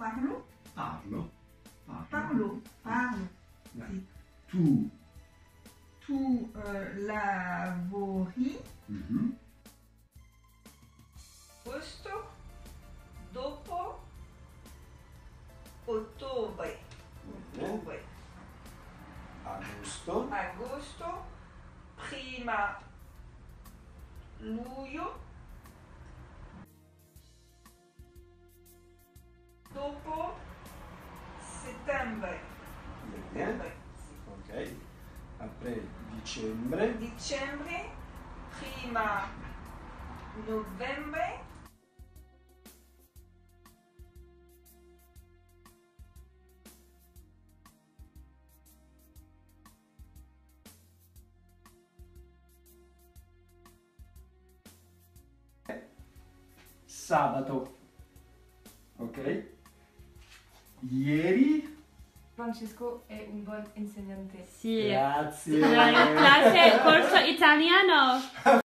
parlo, parlo, parlo, parlo, parlo. Sì. tu, Tu eh, lavori Mhm. agosto dopo ottobre. Bene. Ottobre. agosto, Agosto, prima luglio, settembre. Settembre, ok, après dicembre, Dicembre, prima novembre, sabato, ok, ieri, Francesco è un buon insegnante. Sì. grazie, Classe corso italiano.